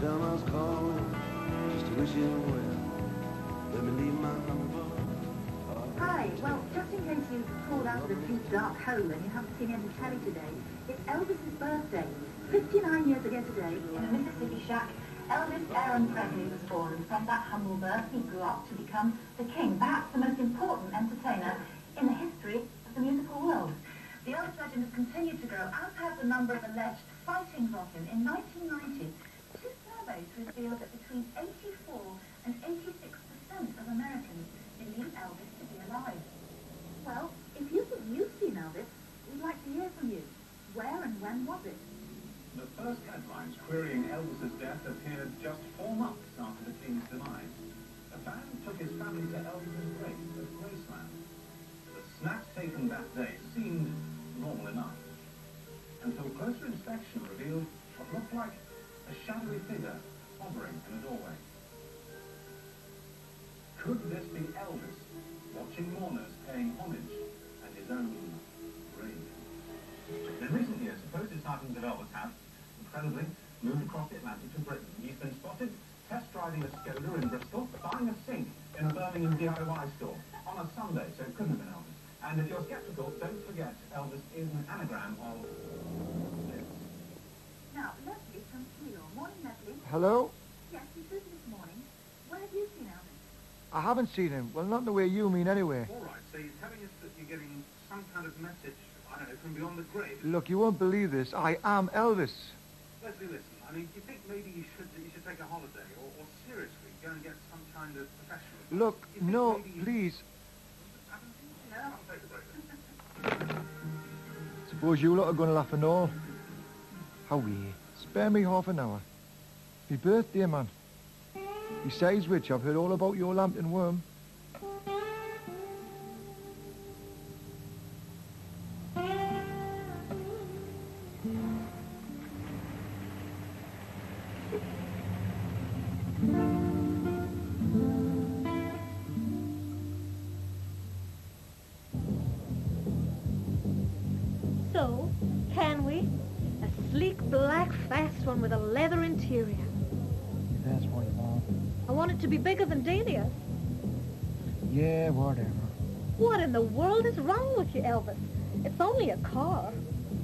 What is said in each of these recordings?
him I was calling just to wish him well. Let me leave my number. Hi, well, just in case you called out of the deep dark hole and you haven't seen any telly today, it's Elvis's birthday. 59 years ago today, in a Mississippi shack, Elvis Aaron Presley was born. And from that humble birth, he grew up to become the king, perhaps the most important entertainer in the history of the musical world. The Elvis legend has continued to grow, as has the number of alleged sightings of him. In 1990, two surveys revealed that between 84 and 86 percent of Americans believe Elvis to be alive. Well, if you think you've seen Elvis, we'd like to hear from you. Where and when was it? The first headlines querying Elvis's death appeared just four months after the King's demise. A fan took his family to Elvis's grave at Graceland. The snaps taken that day seemed normal enough, until closer inspection revealed what looked like a shadowy figure hovering in a doorway. Could this be Elvis, watching mourners paying homage at his own grave? In recent years, supposed sightings of Elvis have, incredibly, moved across the Atlantic to Britain. He's been spotted test driving a Skoda in Bristol, buying a sink in a Birmingham DIY store on a Sunday, so it couldn't have been Elvis. And if you're sceptical, don't forget Elvis is an anagram of this. Now, Leslie from Keele. Morning, Leslie. Hello? Yes, you through this morning. Where have you seen Elvis? I haven't seen him. Well, not in the way you mean anyway. All right, so he's telling us that you're getting some kind of message, I don't know, from beyond the grave. Look, you won't believe this. I am Elvis. Leslie, listen, I mean, do you think maybe you should you should take a holiday, or, or seriously go and get some kind of professional advice? Look, Do you think no, you- please. I'll take a break then. Suppose you lot are going to laugh and all. How weird. Spare me half an hour. Me birthday, man. Besides which, I've heard all about your Lambton worm. So, can we? A sleek black fast one with a leather interior. That's what you want. I want it to be bigger than Delia's. Yeah, whatever. What in the world is wrong with you, Elvis? It's only a car.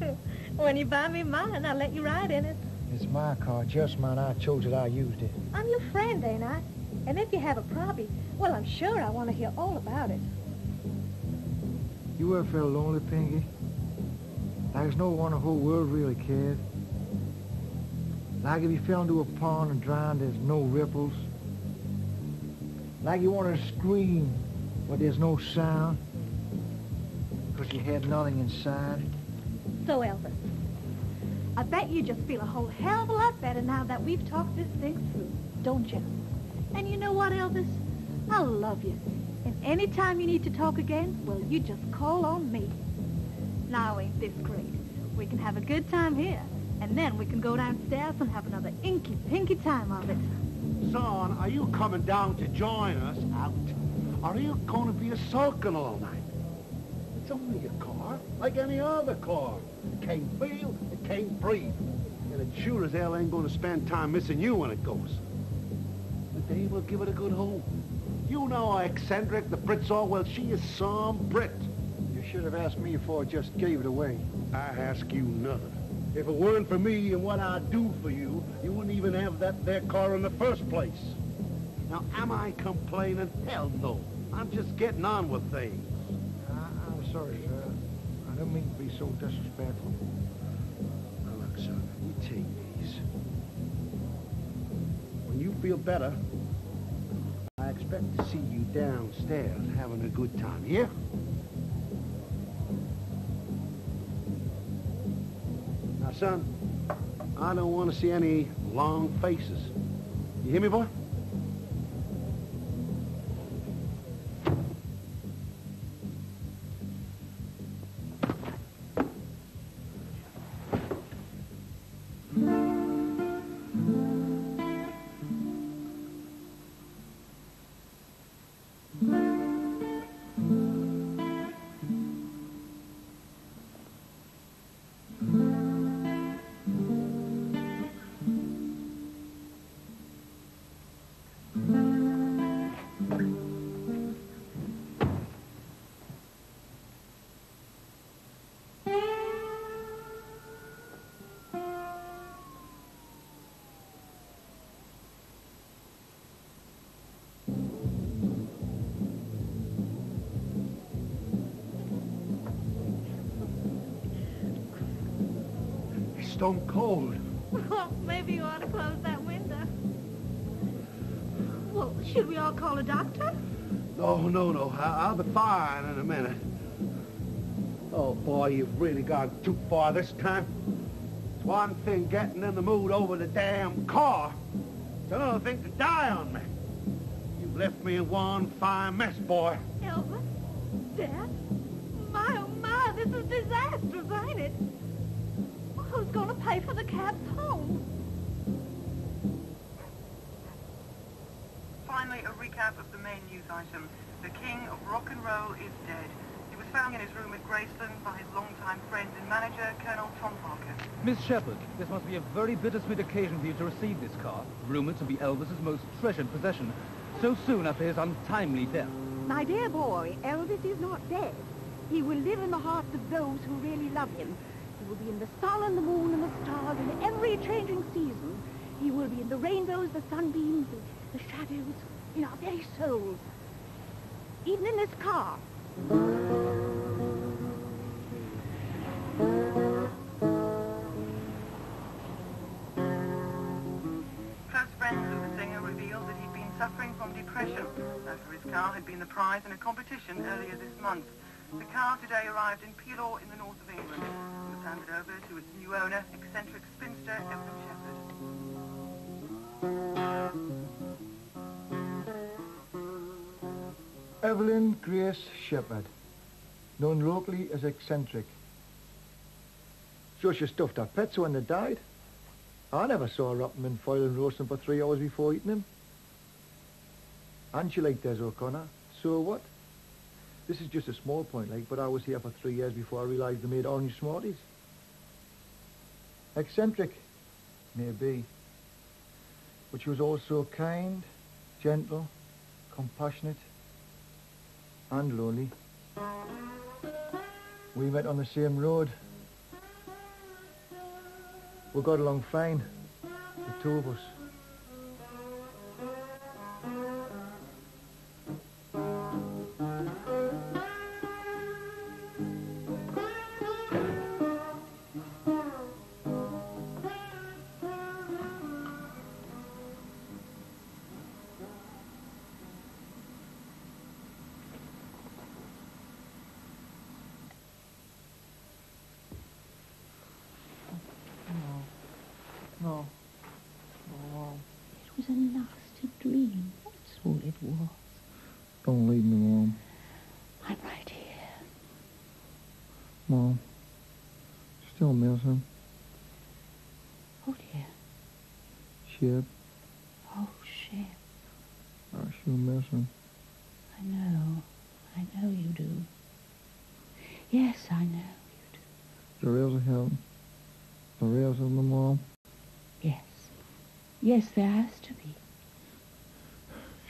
when you buy me mine, I'll let you ride in it. It's my car, just mine. I chose it, I used it. I'm your friend, ain't I? And if you have a problem, well, I'm sure I want to hear all about it. You ever felt lonely, Pinky? Like there's no one in the whole world really cared. Like if you fell into a pond and drowned, there's no ripples. Like you wanted to scream, but there's no sound. Because you had nothing inside. So, Elvis, I bet you just feel a whole hell of a lot better now that we've talked this thing through, don't you? And you know what, Elvis? I love you. And any time you need to talk again, well, you just call on me. Now, ain't this great? We can have a good time here, and then we can go downstairs and have another inky pinky time of it. Son, are you coming down to join us out? Or are you going to be a sulking all night? It's only a car, like any other car. It can't feel, it can't breathe. And it sure as hell ain't going to spend time missing you when it goes. But they will give it a good home. You know how eccentric the Brits are. Well, she is some Brit. You should have asked me before I just gave it away. I ask you nothing. If it weren't for me and what I do for you, you wouldn't even have that there car in the first place. Now, am I complaining? Hell no. I'm just getting on with things. I, I'm sorry, sir. I don't mean to be so disrespectful. Now, look, son, you take these. When you feel better, I expect to see you downstairs having a good time, yeah? Son, I don't want to see any long faces. You hear me, boy? stone cold. Well, maybe you ought to close that should we all call a doctor? No, no, no. I- I'll be fine in a minute. Oh, boy, you've really gone too far this time. It's one thing getting in the mood over the damn car. It's another thing to die on me. You've left me in one fine mess, boy. Elvis? Dad? My, oh my, this is disastrous, ain't it? Well, who's going to pay for the cabs home? Recap of the main news item. The king of rock and roll is dead. He was found in his room at Graceland by his longtime friend and manager, Colonel Tom Parker. Miss Shepherd, this must be a very bittersweet occasion for you to receive this car, rumored to be Elvis's most treasured possession, so soon after his untimely death. My dear boy, Elvis is not dead. He will live in the hearts of those who really love him. He will be in the sun and the moon and the stars in every changing season. He will be in the rainbows, the sunbeams, the, the shadows, in our very souls. Even in this car. Close friends of the singer revealed that he'd been suffering from depression after his car had been the prize in a competition earlier this month. The car today arrived in Pelaw in the north of England and was handed over to its new owner, eccentric spinster Evelyn Shepherd. Evelyn Grace Shepherd, known locally as eccentric. So she stuffed her pets when they died. I never saw her wrap them in foil and roast them for three hours before eating them. And she liked Des O'Connor. So what? This is just a small point, like, but I was here for three years before I realised they made orange smarties. Eccentric, maybe. But she was also kind, gentle, compassionate, and lonely. We met on the same road. We got along fine, the two of us. Ship. Oh, shit. I sure miss him. I know. I know you do. Yes, I know you do. There is a heaven. There is, isn't there, Mom? Yes. Yes, there has to be.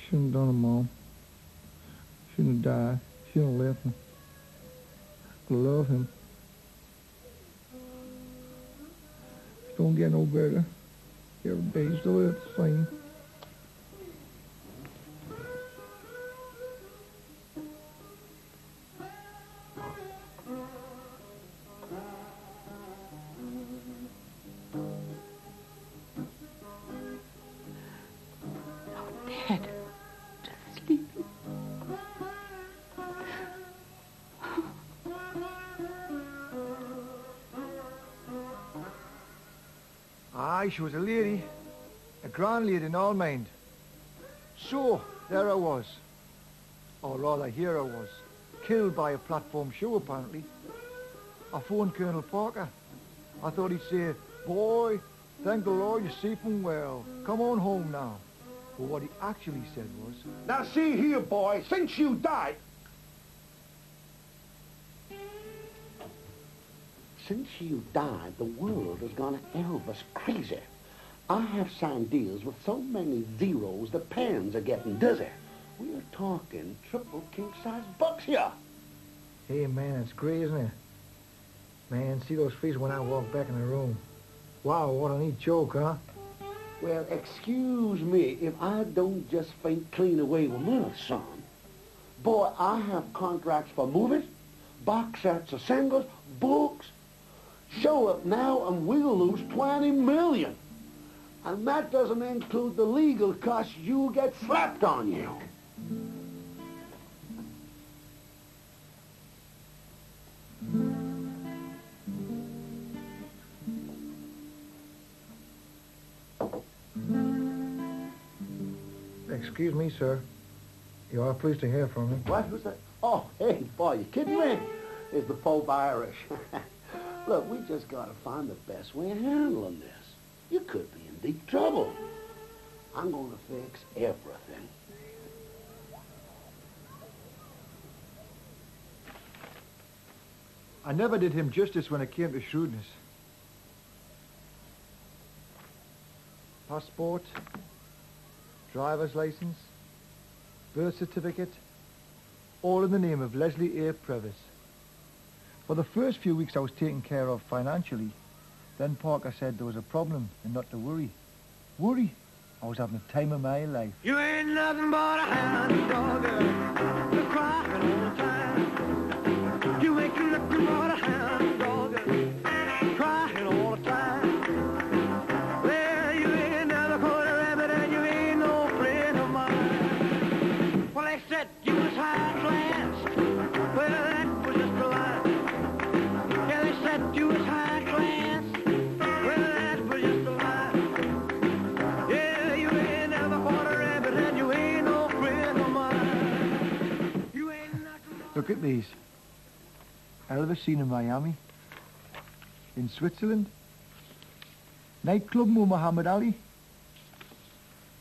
Shouldn't have done it, Mom. Shouldn't have died. Shouldn't have left him. I love him. Don't get no better. Every day's the same. Aye, she was a lady. A grand lady in all mind. So, there I was. Or rather, here I was. Killed by a platform show, apparently. I phoned Colonel Parker. I thought he'd say, Boy, thank the Lord you're sleeping well. Come on home now. But what he actually said was, Now see here, boy, since you died... Since you died, the world has gone Elvis crazy. I have signed deals with so many zeros, the pens are getting dizzy. We're talking triple king-size bucks here. Hey, man, it's great, isn't it? Man, see those faces when I walk back in the room. Wow, what a neat joke, huh? Well, excuse me if I don't just faint clean away with my son. Boy, I have contracts for movies, box sets of singles, books. Show up now and we'll lose 20 million. And that doesn't include the legal costs you get slapped on you. Excuse me, sir. You are pleased to hear from me. What was that? Oh, hey, boy, you kidding me? It's the Pope Irish. Look, we just got to find the best way of handling this. You could be in deep trouble. I'm going to fix everything. I never did him justice when it came to shrewdness. Passport, driver's license, birth certificate, all in the name of Leslie A. Previs. For the first few weeks I was taken care of financially. Then Parker said there was a problem and not to worry. Worry? I was having the time of my life. You ain't nothing but a hound dog. Crying all the time. At these. Elvis seen in Miami. In Switzerland. Nightclub with Muhammad Ali.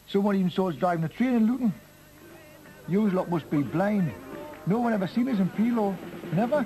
Someone even saw us driving a train in Luton. You lot must be blind. No one ever seen us in Pelaw. Never.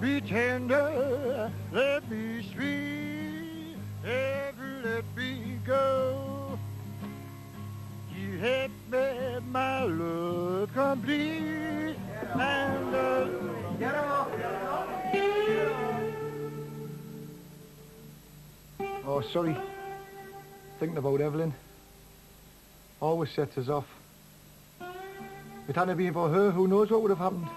Me tender, let me sweet, ever let me go. You have made my love complete, and uh, Oh, sorry. Thinking about Evelyn. Always sets us off. If it hadn't been for her, who knows what would have happened.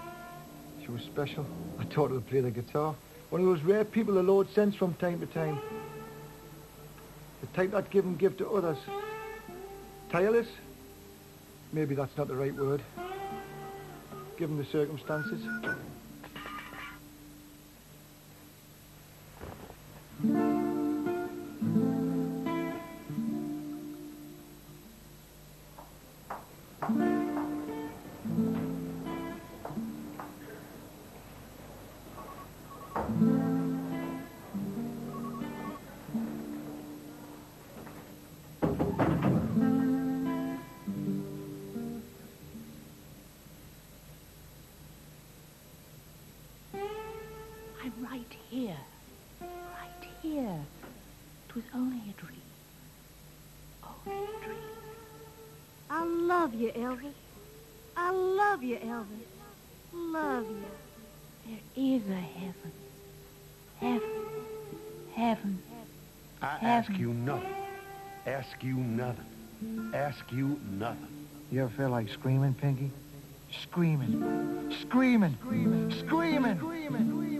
She was special. I taught her to play the guitar. One of those rare people the Lord sends from time to time. The type that give and give to others. Tireless? Maybe that's not the right word. Given the circumstances. I'm right here. Right here. It was only a dream. Only a dream. I love you, Elvis. I love you, Elvis. Love you. There is a heaven. Heaven. Heaven. I ask you nothing. Ask you nothing. Ask you nothing. You ever feel like screaming, Pinky? Screaming. Screaming. Screaming. Screaming. Screaming. Are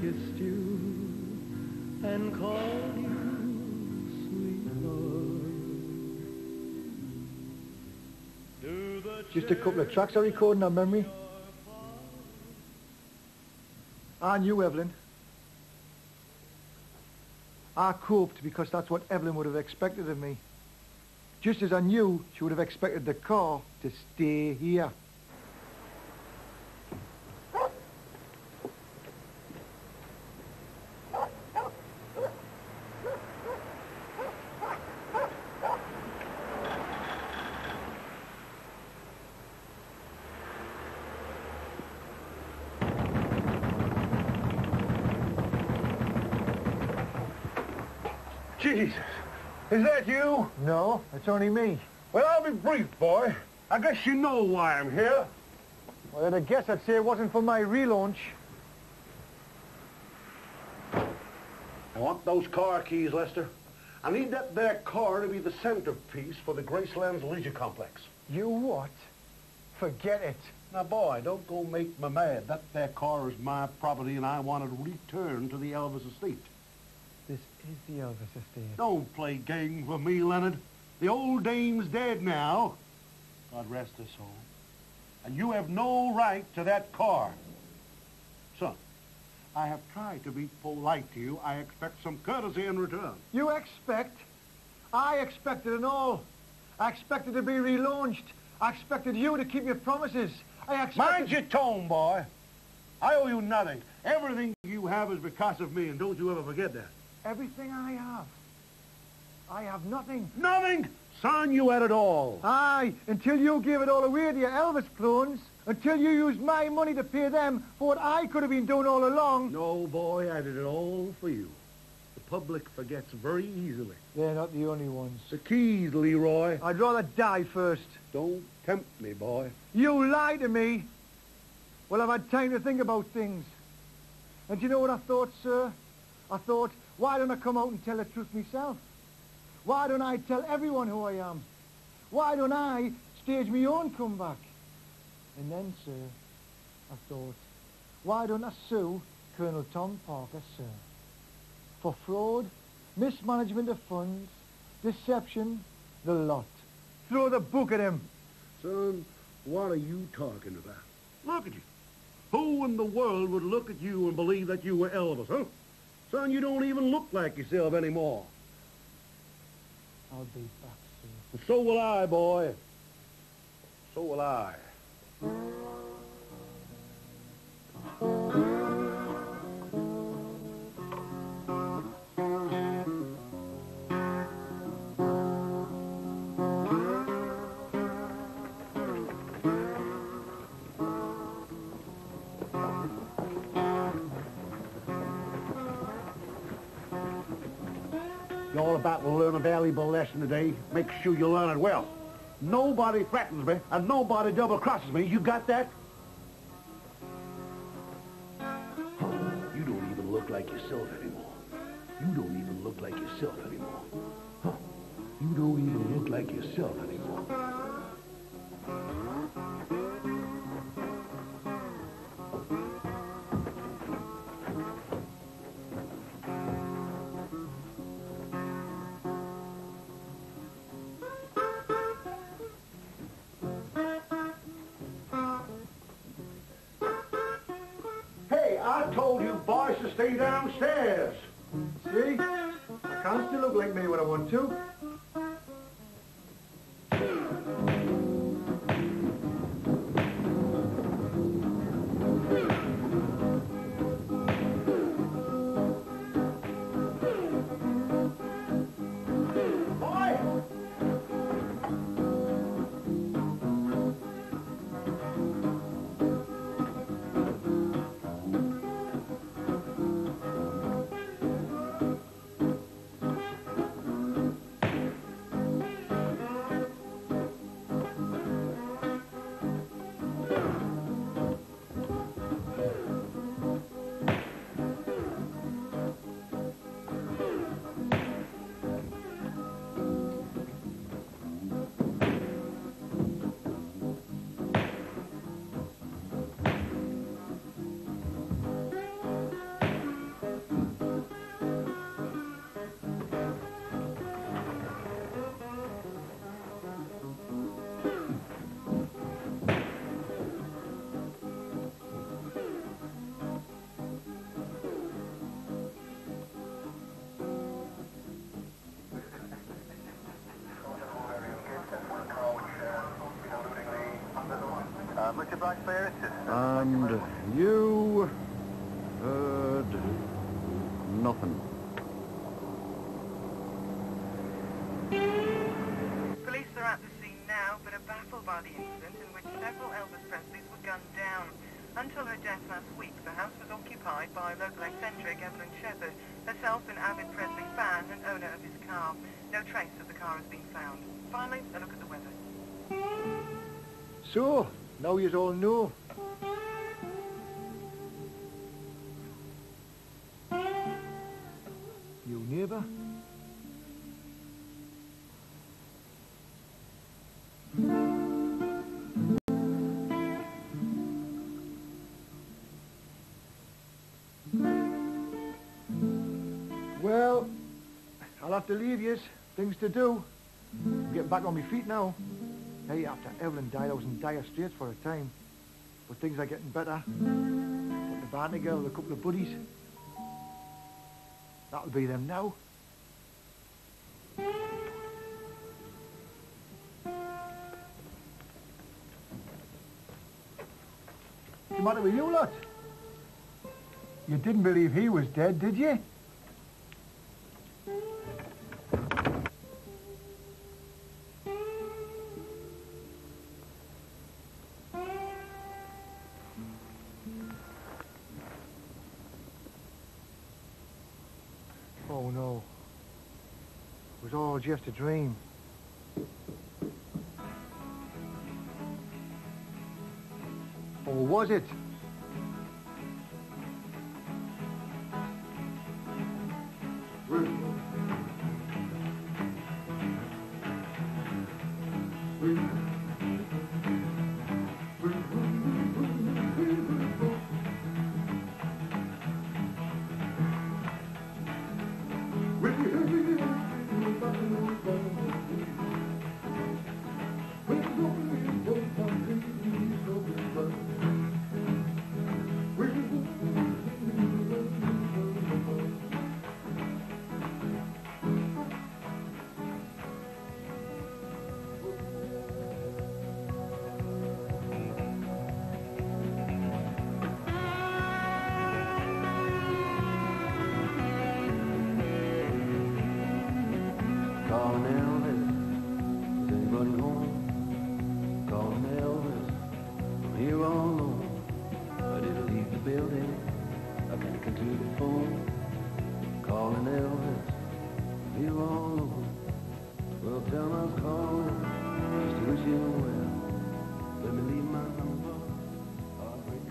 kissed you and called you sweetheart. Just a couple of tracks I recording on memory. I knew Evelyn. I coped because that's what Evelyn would have expected of me. Just as I knew she would have expected the car to stay here. Is that you? No, it's only me. Well, I'll be brief, boy. I guess you know why I'm here. Well, then I guess I'd say it wasn't for my relaunch. I want those car keys, Lester. I need that there car to be the centerpiece for the Gracelands Leisure Complex. You what? Forget it. Now, boy, don't go make me mad. That there car is my property, and I want it returned to the Elvis estate. This is the Elvis estate. Don't play games with me, Leonard. The old dame's dead now. God rest her soul. And you have no right to that car. Son, I have tried to be polite to you. I expect some courtesy in return. You expect? I expected it all. I expected to be relaunched. I expected you to keep your promises. I expected... Mind your tone, boy. I owe you nothing. Everything you have is because of me, and don't you ever forget that. Everything I have. I have nothing. Nothing? Son, you had it all. Aye, until you gave it all away to your Elvis clones. Until you used my money to pay them for what I could have been doing all along. No, boy, I did it all for you. The public forgets very easily. They're not the only ones. The keys, Leroy. I'd rather die first. Don't tempt me, boy. You lie to me. Well, I've had time to think about things. And you know what I thought, sir? I thought, why don't I come out and tell the truth myself? Why don't I tell everyone who I am? Why don't I stage my own comeback? And then, sir, I thought, why don't I sue Colonel Tom Parker, sir? For fraud, mismanagement of funds, deception, the lot. Throw the book at him. Son, what are you talking about? Look at you. Who in the world would look at you and believe that you were Elvis, huh? Son, you don't even look like yourself anymore. I'll be back, soon. And so will I, boy. So will I. about to learn a valuable lesson today. Make sure you learn it well. Nobody threatens me, and nobody double-crosses me. You got that? You don't even look like yourself anymore. You don't even look like yourself anymore. Huh. You don't even look like yourself anymore. I told you boys to stay downstairs. See? I can't still look like me when I want to. And you heard nothing. Police are at the scene now, but are baffled by the incident in which several Elvis Presleys were gunned down. Until her death last week, the house was occupied by local eccentric Evelyn Shepherd, herself an avid Presley fan and owner of his car. No trace of the car has been found. Finally, a look at the weather. So, now you all know. You neighbour? Well, I'll have to leave you. Things to do. I'm getting back on my feet now. Hey, after Evelyn died, I was in dire straits for a time. But things are getting better. Putting the band together with a couple of buddies. That'll be them now. What's the matter with you lot? You didn't believe he was dead, did you? Just a dream. Or was it? Calling Elvis, is anybody home? Calling Elvis, I'm here all alone. I didn't leave the building, I can't get to the phone. Calling Elvis, I'm here all alone. Well, tell him calling, just to wish him well. Let me leave my number, Heartbreak